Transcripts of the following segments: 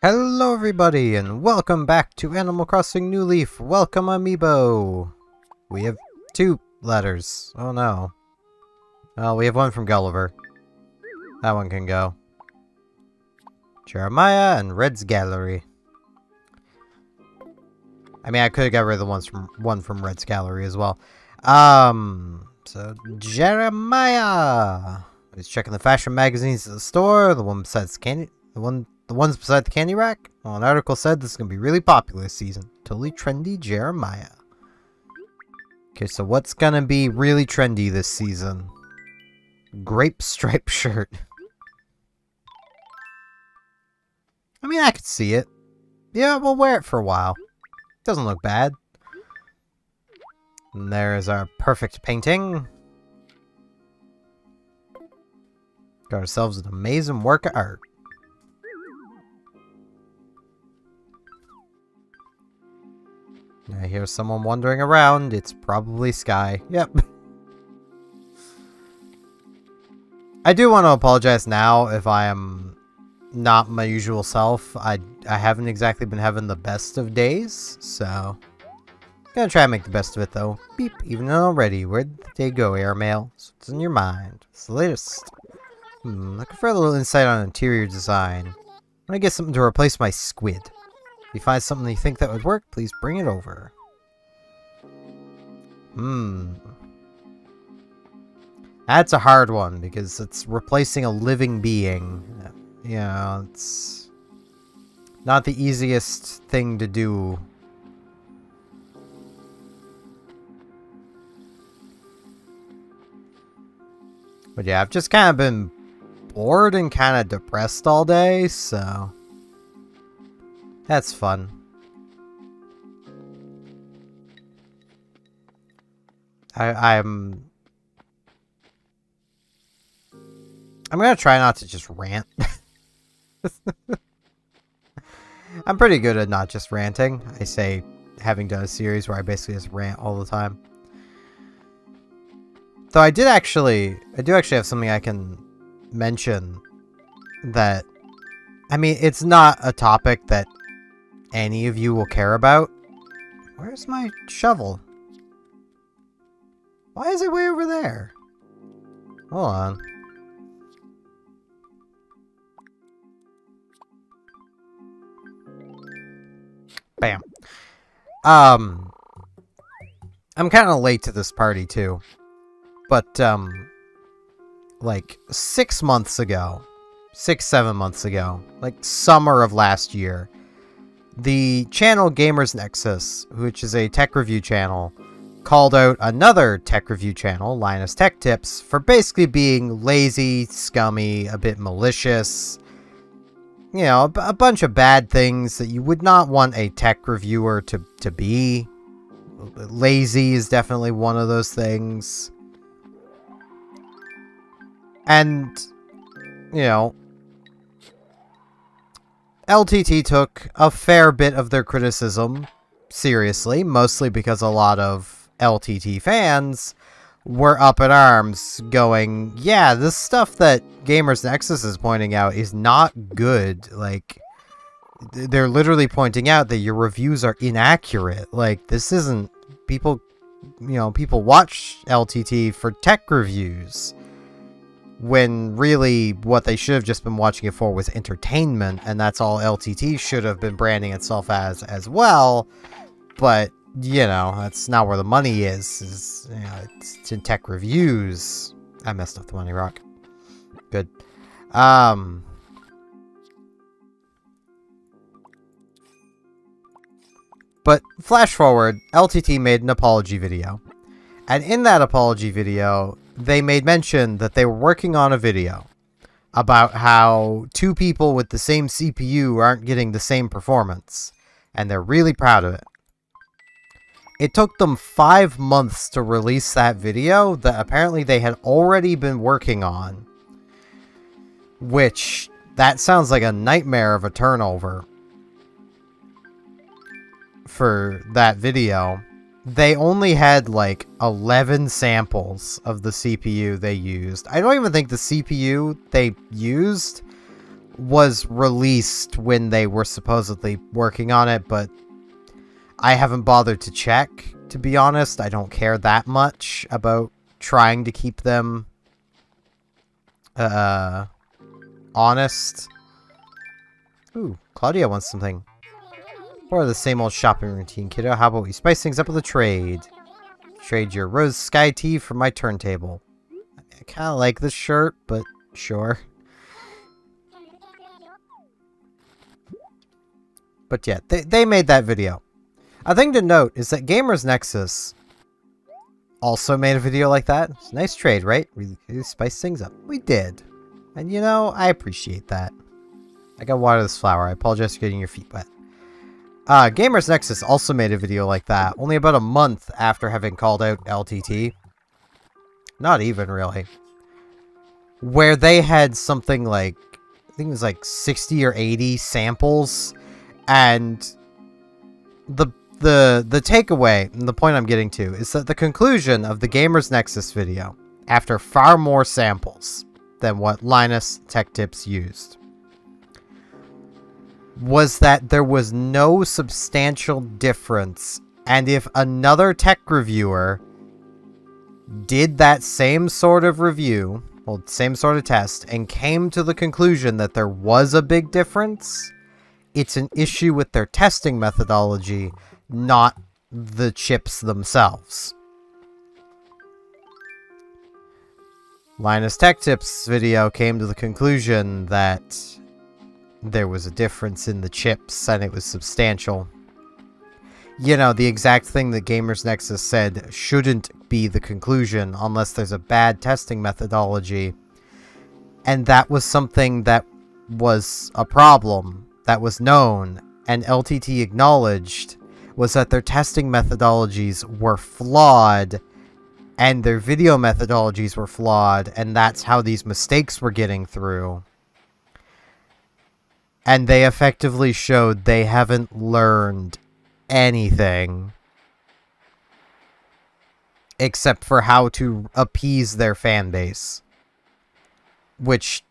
Hello everybody and welcome back to Animal Crossing New Leaf. Welcome Amiibo. We have two letters. Oh no. Well, we have one from Gulliver. That one can go. Jeremiah and Red's Gallery. I mean, I could have got rid of the ones from one from Red's Gallery as well. Um, so Jeremiah. He's checking the fashion magazines at the store. The one besides candy, the one the ones beside the candy rack? Well, an article said this is going to be really popular this season. Totally trendy Jeremiah. Okay, so what's going to be really trendy this season? Grape stripe shirt. Mean, I could see it. Yeah, we'll wear it for a while. Doesn't look bad. And there's our perfect painting. Got ourselves an amazing work of art. I hear someone wandering around. It's probably Sky. Yep. I do want to apologize now if I am not my usual self. I, I haven't exactly been having the best of days, so... Gonna try and make the best of it, though. Beep, even already. Where'd the day go, airmail? So what's in your mind? It's the latest. Hmm, looking for a little insight on interior design. I want to get something to replace my squid. If you find something you think that would work, please bring it over. Hmm. That's a hard one, because it's replacing a living being. Know, it's not the easiest thing to do. But yeah, I've just kind of been bored and kind of depressed all day, so... That's fun. I, I'm... I'm gonna try not to just rant. I'm pretty good at not just ranting. I say, having done a series where I basically just rant all the time. Though I did actually, I do actually have something I can mention that, I mean, it's not a topic that any of you will care about. Where's my shovel? Why is it way over there? Hold on. Bam. Um, I'm kind of late to this party too, but um, like six months ago, six seven months ago, like summer of last year, the channel Gamers Nexus, which is a tech review channel, called out another tech review channel, Linus Tech Tips, for basically being lazy, scummy, a bit malicious. You know, a, bunch of bad things that you would not want a tech reviewer to, to be. Lazy is definitely one of those things. And, you know, LTT took a fair bit of their criticism seriously, mostly because a lot of LTT fans were up in arms going, yeah, this stuff that Gamers Nexus is pointing out is not good. Like, they're literally pointing out that your reviews are inaccurate. Like, this isn't... People, you know, people watch LTT for tech reviews when really what they should have just been watching it for was entertainment, and that's all LTT should have been branding itself as as well. But you know, that's not where the money is. Is you know, it's in tech reviews. I messed up the money rock. Good. Um. But flash forward, LTT made an apology video. And in that apology video, they made mention that they were working on a video about how two people with the same CPU aren't getting the same performance, and they're really proud of it. It took them five months to release that video that apparently they had already been working on, which that sounds like a nightmare of a turnover for that video. They only had like 11 samples of the CPU they used. I don't even think the CPU they used was released when they were supposedly working on it, but I haven't bothered to check, to be honest. I don't care that much about trying to keep them uh, honest. Ooh, Claudia wants something. Or the same old shopping routine, kiddo. How about we spice things up with a trade? Trade your rose sky tea for my turntable. I kind of like this shirt, but sure. But yeah, they, they made that video. A thing to note is that Gamers Nexus also made a video like that. It's a nice trade, right? We, we spice things up. We did. And you know, I appreciate that. I got water this flower. I apologize for getting your feet wet. Uh, Gamers Nexus also made a video like that, only about a month after having called out LTT. Not even, really. Where they had something like, I think it was like 60 or 80 samples, and the the the takeaway, and the point I'm getting to, is that the conclusion of the Gamers Nexus video, after far more samples than what Linus Tech Tips used, was that there was no substantial difference, and if another tech reviewer did that same sort of review, well, same sort of test, and came to the conclusion that there was a big difference, it's an issue with their testing methodology, not the chips themselves. Linus Tech Tips video came to the conclusion that there was a difference in the chips and it was substantial. You know, the exact thing that Gamers Nexus said shouldn't be the conclusion unless there's a bad testing methodology. And that was something that was a problem, that was known, and LTT acknowledged was that their testing methodologies were flawed and their video methodologies were flawed and that's how these mistakes were getting through. And they effectively showed they haven't learned anything. Except for how to appease their fan base. Which,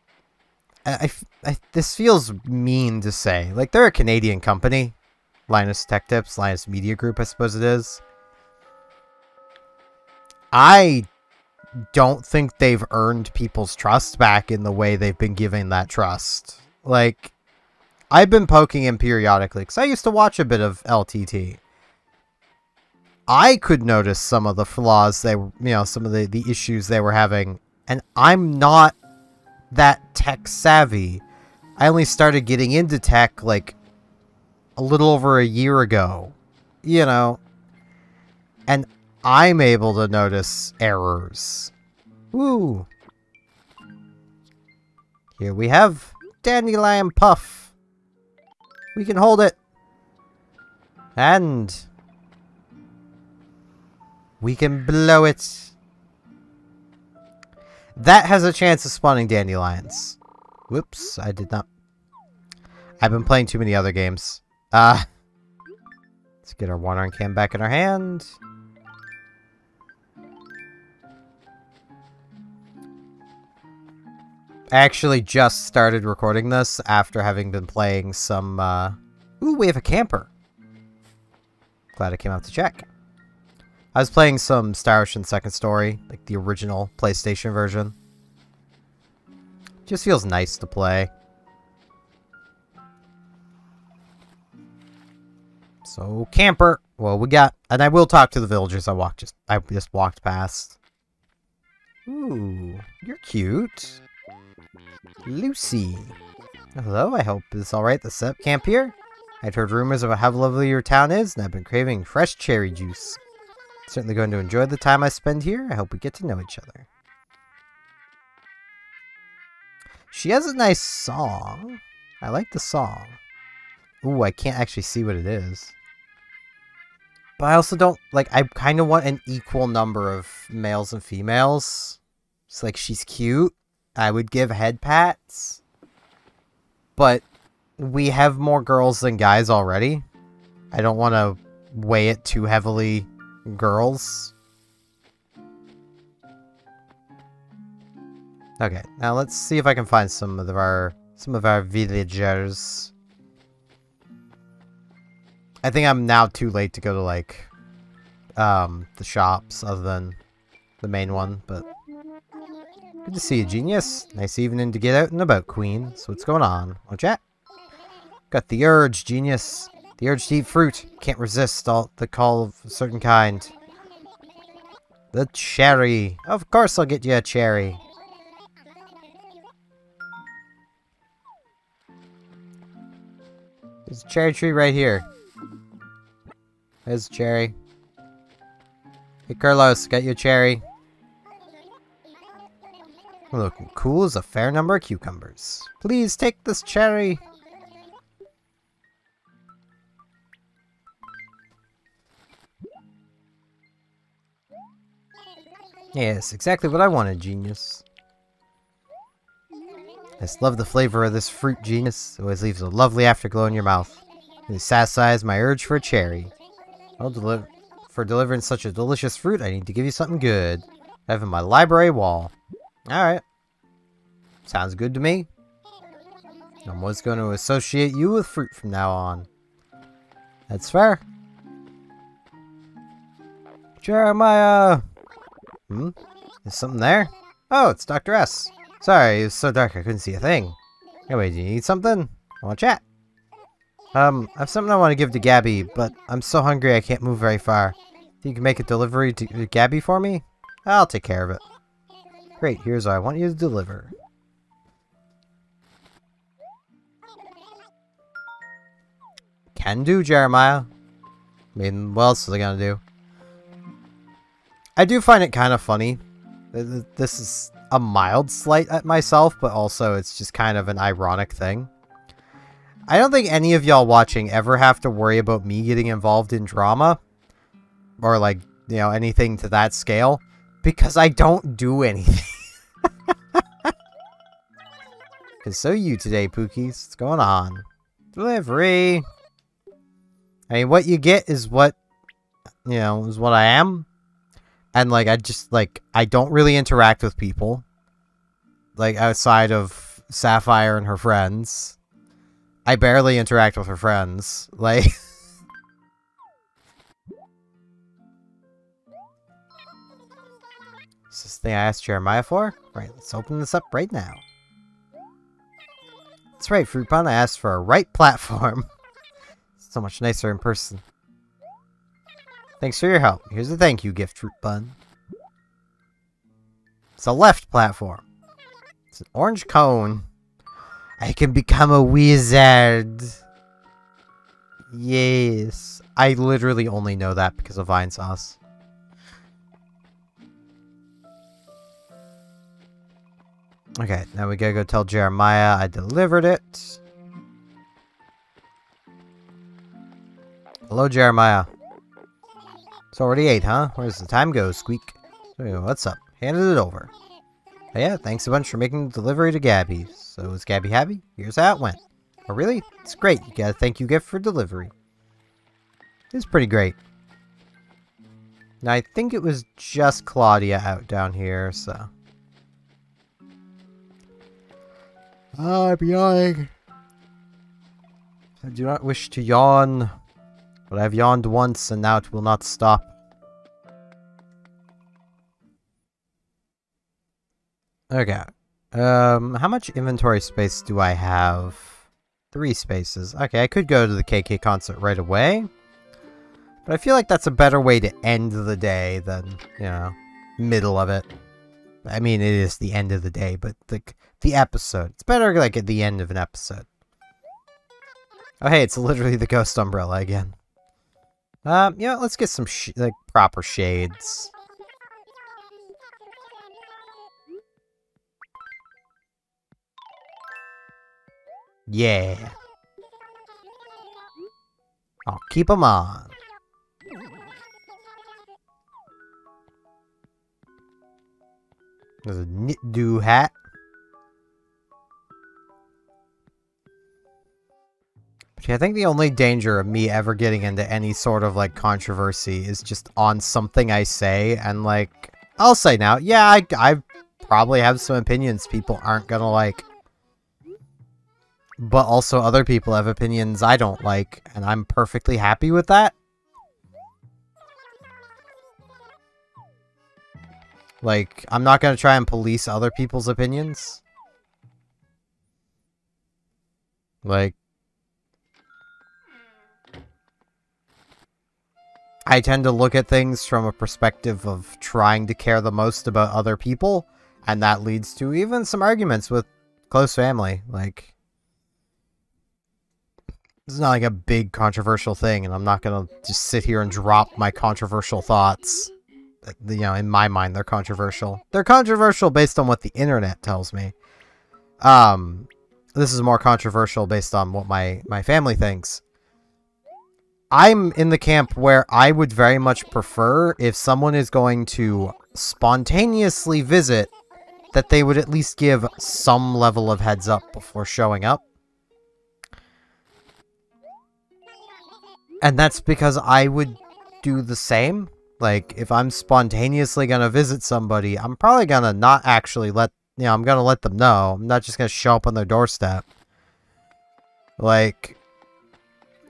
I, I, this feels mean to say. Like, they're a Canadian company. Linus Tech Tips, Linus Media Group, I suppose it is. I don't think they've earned people's trust back in the way they've been giving that trust. Like, I've been poking him periodically because I used to watch a bit of LTT. I could notice some of the flaws they were, you know, some of the, the issues they were having, and I'm not that tech savvy. I only started getting into tech like a little over a year ago, you know, and I'm able to notice errors. Woo! Here we have Dandelion Puff. We can hold it. And... We can blow it. That has a chance of spawning dandelions. Whoops, I did not... I've been playing too many other games. Uh, let's get our watering can back in our hand. I actually just started recording this after having been playing some, uh... Ooh, we have a camper. Glad I came out to check. I was playing some Star Ocean Second Story, like the original PlayStation version. Just feels nice to play. So, camper. Well, we got... And I will talk to the villagers I walked just... I just walked past. Ooh, you're cute. Lucy. Hello, I hope it's alright to set up camp here. I'd heard rumors about how lovely your town is, and I've been craving fresh cherry juice. Certainly going to enjoy the time I spend here. I hope we get to know each other. She has a nice song. I like the song. Ooh, I can't actually see what it is. But I also don't, like, I kind of want an equal number of males and females. It's like, she's cute. I would give head pats. but we have more girls than guys already. I don't want to weigh it too heavily girls. Okay, now let's see if I can find some of our some of our villagers. I think I'm now too late to go to like um the shops other than the main one, but good to see you, genius. Nice evening to get out and about, queen. So what's going on? Want chat? Got the urge, genius. The urge to eat fruit. Can't resist all the call of a certain kind. The cherry. Of course I'll get you a cherry. There's a cherry tree right here. There's a cherry. Hey Carlos, got you a cherry. Looking cool as a fair number of cucumbers. Please take this cherry. Yes, exactly what I wanted, genius. I just love the flavor of this fruit, genius. It always leaves a lovely afterglow in your mouth. It satisfies my urge for a cherry. Well, deli for delivering such a delicious fruit, I need to give you something good. I have in my library wall. Alright. Sounds good to me. I'm always going to associate you with fruit from now on. That's fair. Jeremiah! Hmm? Is something there? Oh, it's Dr. S. Sorry, it was so dark I couldn't see a thing. Anyway, do you need something? I want to chat. Um, I have something I want to give to Gabby, but I'm so hungry I can't move very far. Think you can make a delivery to Gabby for me? I'll take care of it. Great, here's what I want you to deliver. Can do, Jeremiah. I mean, what else are they gonna do? I do find it kind of funny. This is a mild slight at myself, but also it's just kind of an ironic thing. I don't think any of y'all watching ever have to worry about me getting involved in drama. Or like, you know, anything to that scale. Because I don't do anything. Because so you today, Pookies. What's going on? Delivery. I mean, what you get is what, you know, is what I am. And, like, I just, like, I don't really interact with people. Like, outside of Sapphire and her friends. I barely interact with her friends. Like... Is this thing I asked Jeremiah for? Right, let's open this up right now. That's right, Fruit Pun, I asked for a right platform. so much nicer in person. Thanks for your help. Here's a thank you gift, Bun. It's a left platform. It's an orange cone. I can become a wizard. Yes. I literally only know that because of Vinesauce. Okay, now we gotta go tell Jeremiah I delivered it. Hello, Jeremiah. It's already 8, huh? Where's the time go, Squeak? what's up? Handed it over. Oh, yeah, thanks a bunch for making the delivery to Gabby. So is Gabby happy? Here's how it went. Oh, really? It's great. You got a thank you gift for delivery. It's pretty great. Now, I think it was just Claudia out down here, so... Oh, I'm yawning. I do not wish to yawn, but I've yawned once and now it will not stop. Okay. Um, how much inventory space do I have? Three spaces. Okay, I could go to the KK concert right away. But I feel like that's a better way to end the day than, you know, middle of it. I mean, it is the end of the day, but the the episode. It's better like at the end of an episode. Oh, hey, it's literally the ghost umbrella again. Um, yeah, let's get some like proper shades. Yeah. I'll keep them on. There's a knit do hat. See, I think the only danger of me ever getting into any sort of, like, controversy is just on something I say, and, like, I'll say now, yeah, I, I probably have some opinions people aren't gonna like. But also other people have opinions I don't like, and I'm perfectly happy with that. Like, I'm not gonna try and police other people's opinions. Like, I tend to look at things from a perspective of trying to care the most about other people, and that leads to even some arguments with close family. Like, it's not like a big controversial thing, and I'm not gonna just sit here and drop my controversial thoughts. You know, in my mind, they're controversial. They're controversial based on what the internet tells me. Um, this is more controversial based on what my, my family thinks. I'm in the camp where I would very much prefer if someone is going to spontaneously visit that they would at least give some level of heads up before showing up. And that's because I would do the same. Like, if I'm spontaneously going to visit somebody, I'm probably going to not actually let, you know, I'm going to let them know. I'm not just going to show up on their doorstep. Like,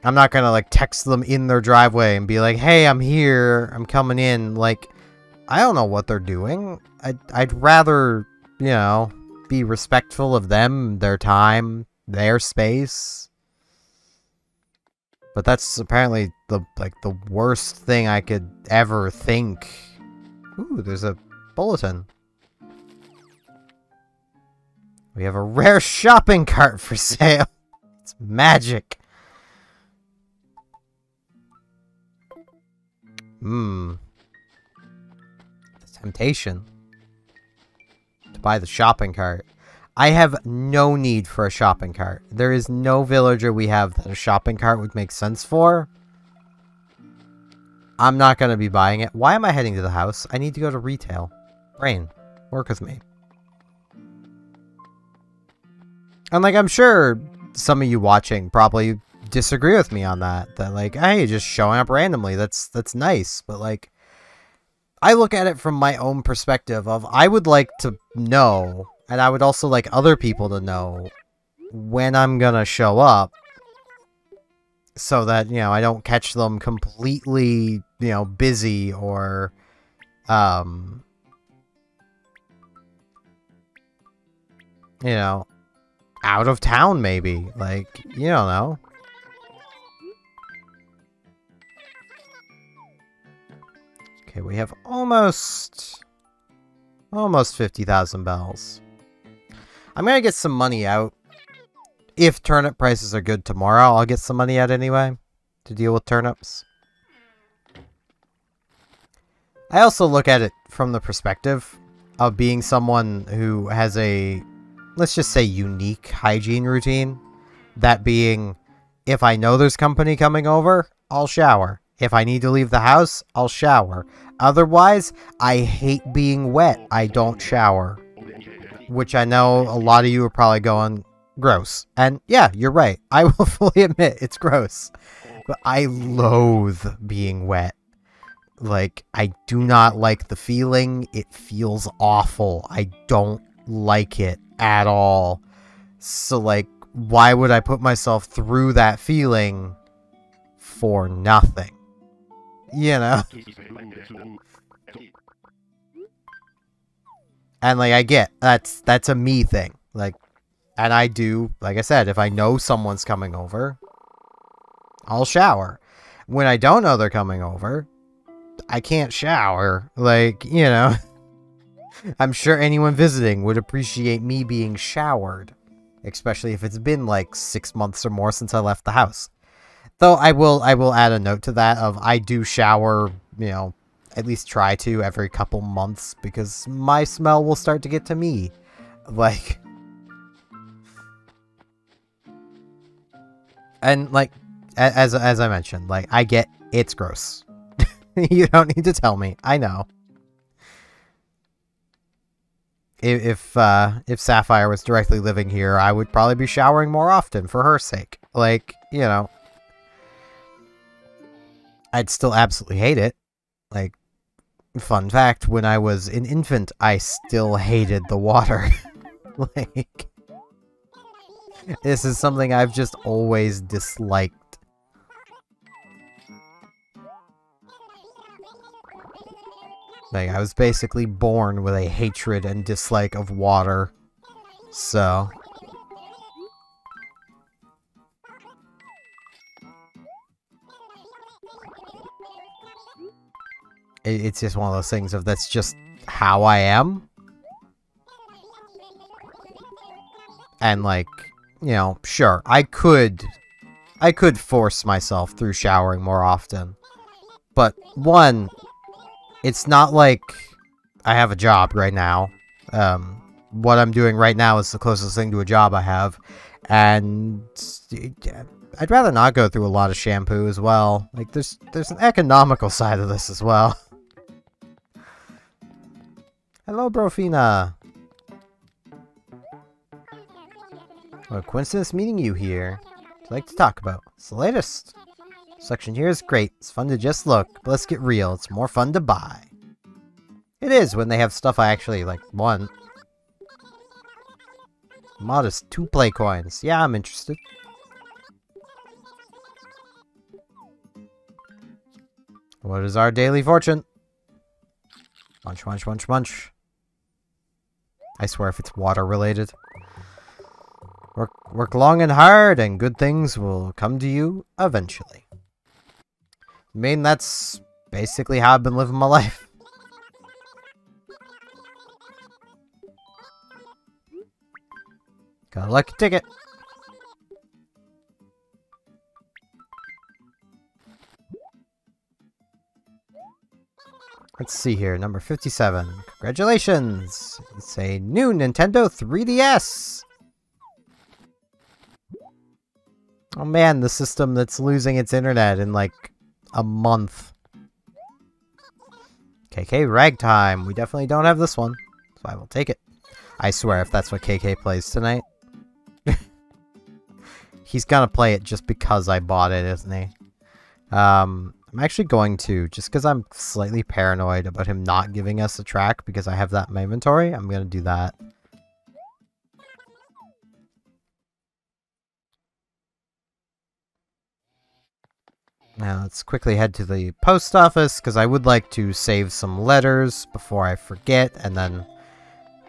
I'm not gonna like text them in their driveway and be like, "Hey, I'm here. I'm coming in." Like, I don't know what they're doing. I'd I'd rather you know be respectful of them, their time, their space. But that's apparently the like the worst thing I could ever think. Ooh, there's a bulletin. We have a rare shopping cart for sale. It's magic. Hmm. The temptation to buy the shopping cart. I have no need for a shopping cart. There is no villager we have that a shopping cart would make sense for. I'm not going to be buying it. Why am I heading to the house? I need to go to retail. Brain, work with me. And like, I'm sure some of you watching probably disagree with me on that. That like, hey, just showing up randomly, that's that's nice. But like I look at it from my own perspective of I would like to know, and I would also like other people to know when I'm gonna show up so that, you know, I don't catch them completely, you know, busy or um you know, out of town maybe. Like, you don't know. Okay, we have almost... Almost 50,000 bells. I'm gonna get some money out. If turnip prices are good tomorrow, I'll get some money out anyway. To deal with turnips. I also look at it from the perspective of being someone who has a, let's just say, unique hygiene routine. That being, if I know there's company coming over, I'll shower. If I need to leave the house, I'll shower. Otherwise, I hate being wet. I don't shower. Which I know a lot of you are probably going, gross. And yeah, you're right. I will fully admit it's gross. But I loathe being wet. Like, I do not like the feeling. It feels awful. I don't like it at all. So, like, why would I put myself through that feeling for nothing? you know. And like I get that's that's a me thing. Like and I do, like I said, if I know someone's coming over, I'll shower. When I don't know they're coming over, I can't shower. Like, you know, I'm sure anyone visiting would appreciate me being showered, especially if it's been like 6 months or more since I left the house. Though I will I will add a note to that of I do shower, you know, at least try to every couple months because my smell will start to get to me. Like And like as as I mentioned, like I get it's gross. you don't need to tell me. I know. if if, uh, if Sapphire was directly living here, I would probably be showering more often for her sake. Like, you know, I'd still absolutely hate it. Like, fun fact, when I was an infant, I still hated the water. like, this is something I've just always disliked. Like, I was basically born with a hatred and dislike of water. So... It's just one of those things of that's just how I am. And like, you know, sure, I could I could force myself through showering more often. But one, it's not like I have a job right now. Um, what I'm doing right now is the closest thing to a job I have. And I'd rather not go through a lot of shampoo as well. Like, there's there's an economical side of this as well. Hello, Brofina. What a coincidence meeting you here. Like to talk about? It's the latest. Section here is great. It's fun to just look, but let's get real. It's more fun to buy. It is when they have stuff I actually, like, want. Modest two play coins. Yeah, I'm interested. What is our daily fortune? Munch, munch, munch, munch. I swear if it's water related. Work, work long and hard and good things will come to you eventually. I mean, that's basically how I've been living my life. Got a lucky ticket. Let's see here, number 57. Congratulations! It's a new Nintendo 3DS! Oh man, the system that's losing its internet in like a month. KK Ragtime. We definitely don't have this one, so I will take it. I swear if that's what KK plays tonight. He's gonna play it just because I bought it, isn't he? Um, I'm actually going to, just because I'm slightly paranoid about him not giving us a track because I have that in my inventory, I'm going to do that. Now let's quickly head to the post office because I would like to save some letters before I forget and then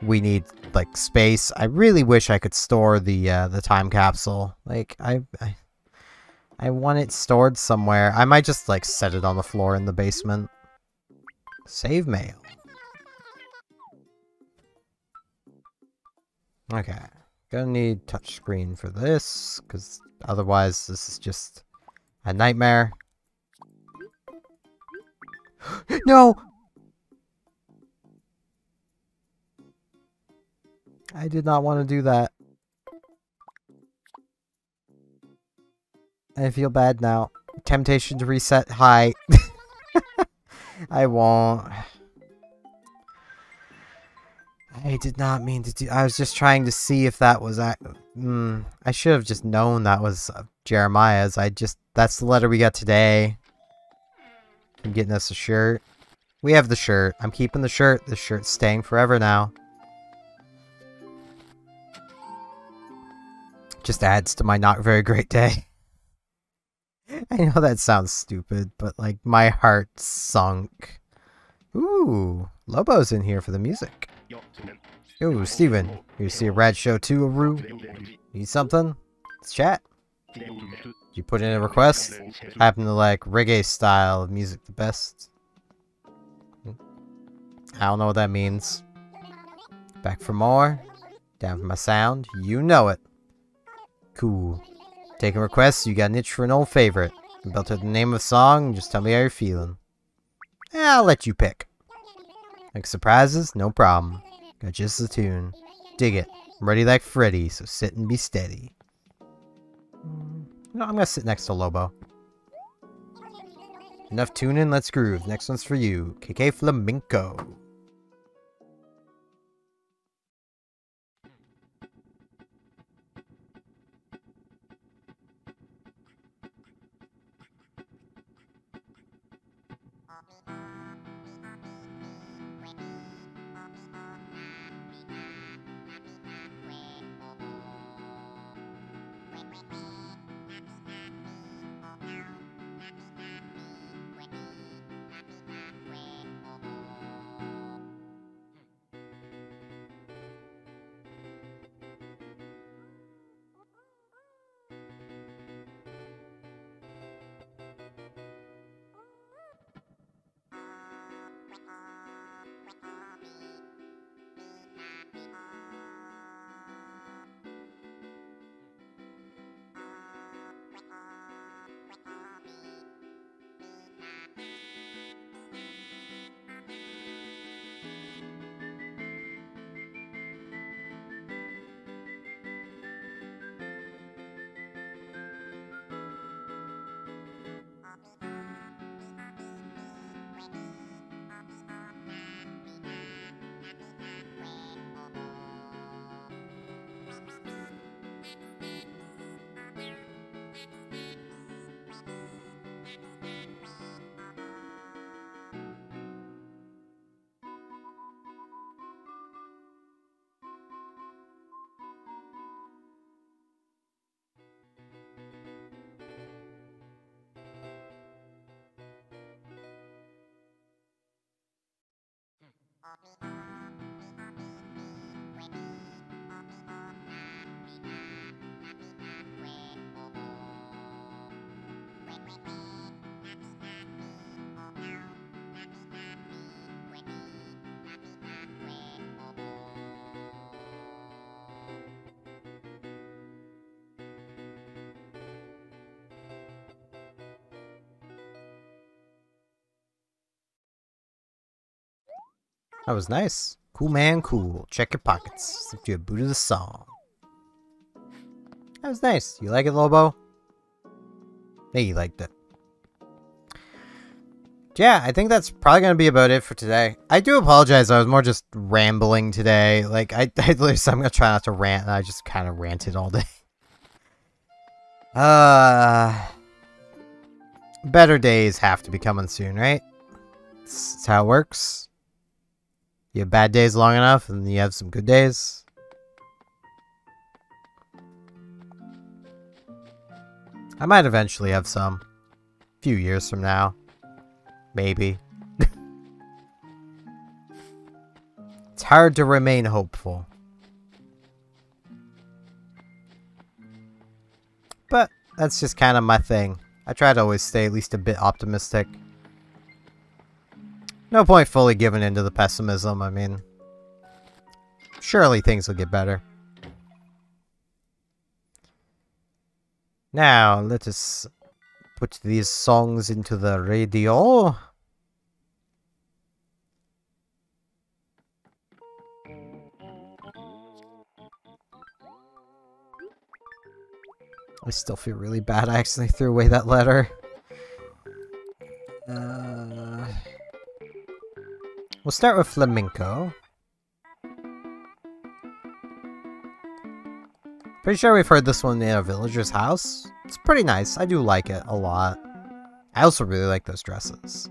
we need like space. I really wish I could store the uh, the time capsule. Like I, I I want it stored somewhere. I might just, like, set it on the floor in the basement. Save mail. Okay. Gonna need touchscreen for this, because otherwise this is just a nightmare. no! I did not want to do that. I feel bad now. Temptation to reset high. I won't. I did not mean to do- I was just trying to see if that was- mm, I should have just known that was uh, Jeremiah's. I just- that's the letter we got today. I'm getting us a shirt. We have the shirt. I'm keeping the shirt. The shirt's staying forever now. Just adds to my not very great day. I know that sounds stupid, but like my heart sunk. Ooh, Lobo's in here for the music. Ooh, Steven, you see a rad show too, Aru? Need something? Let's chat. You put in a request? I happen to like reggae style of music the best. I don't know what that means. Back for more? Down for my sound? You know it. Cool. Taking requests, you got an itch for an old favorite. About to the name of song, just tell me how you're feeling. Eh, I'll let you pick. Like surprises? No problem. Got just the tune. Dig it. I'm ready like Freddy, so sit and be steady. No, I'm gonna sit next to Lobo. Enough tuning, let's groove. Next one's for you. KK Flamenco. Wait, wait, wait. That was nice. Cool man, cool. Check your pockets. If you a boot of the song. That was nice. You like it, Lobo? Hey, you liked it. Yeah, I think that's probably going to be about it for today. I do apologize. I was more just rambling today. Like, I, I literally said I'm going to try not to rant, and I just kind of ranted all day. Uh, better days have to be coming soon, right? That's how it works. You have bad days long enough, and you have some good days. I might eventually have some. A few years from now. Maybe. it's hard to remain hopeful. But that's just kind of my thing. I try to always stay at least a bit optimistic. No point fully giving into the pessimism, I mean... Surely things will get better. Now, let us put these songs into the radio. I still feel really bad. I accidentally threw away that letter. We'll start with flamenco. Pretty sure we've heard this one in a villager's house. It's pretty nice. I do like it a lot. I also really like those dresses.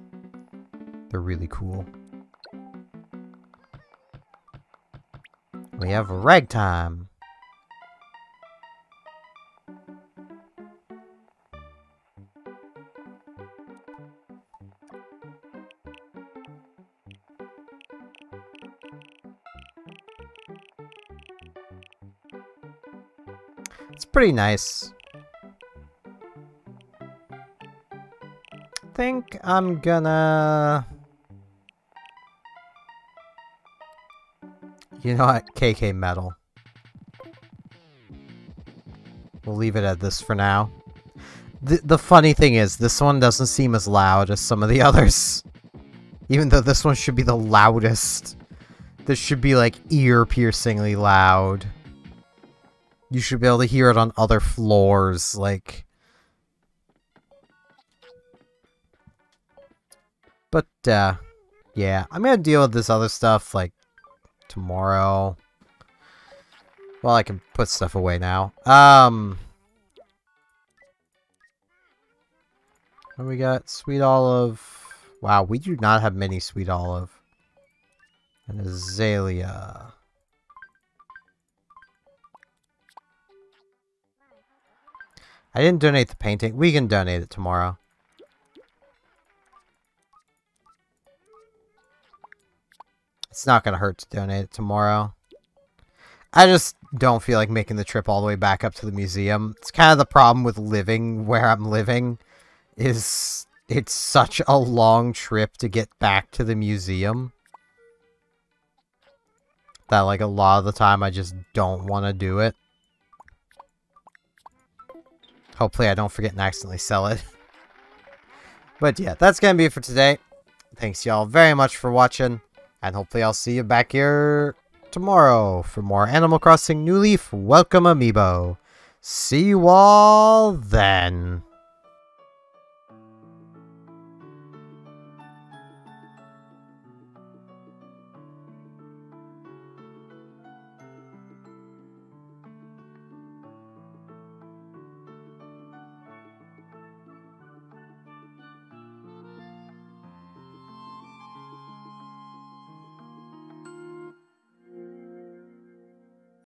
They're really cool. We have ragtime. Pretty nice. think I'm gonna... You know what? KK Metal. We'll leave it at this for now. The, the funny thing is, this one doesn't seem as loud as some of the others. Even though this one should be the loudest. This should be like ear-piercingly loud. You should be able to hear it on other floors, like... But, uh, yeah, I'm gonna deal with this other stuff, like, tomorrow. Well, I can put stuff away now. Um... What we got? Sweet Olive... Wow, we do not have many sweet olive. An azalea. I didn't donate the painting. We can donate it tomorrow. It's not going to hurt to donate it tomorrow. I just don't feel like making the trip all the way back up to the museum. It's kind of the problem with living where I'm living is it's such a long trip to get back to the museum that like a lot of the time I just don't want to do it. Oh, hopefully I don't forget and accidentally sell it. but yeah, that's going to be it for today. Thanks y'all very much for watching. And hopefully I'll see you back here tomorrow for more Animal Crossing New Leaf Welcome Amiibo. See you all then.